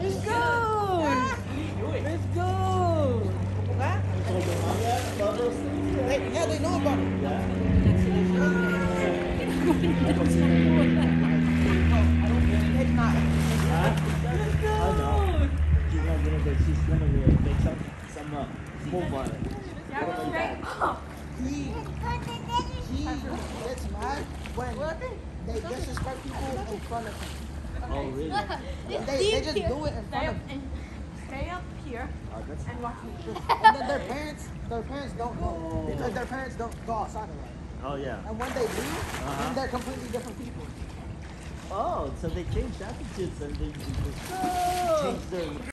Let's go! Let's go! They, yeah, they know about it. It's not. I know. She's not gonna go. Go make some some uh, they disrespect people in front of him. Oh really? They, they just do it in Stay front up of and stay up here Oh, and watch me. And then their parents, their parents don't know because their parents don't go outside a lot. Oh yeah. And when they do, Uh-huh. then they're completely different people. Oh, so they changed attitudes and they, they just changed their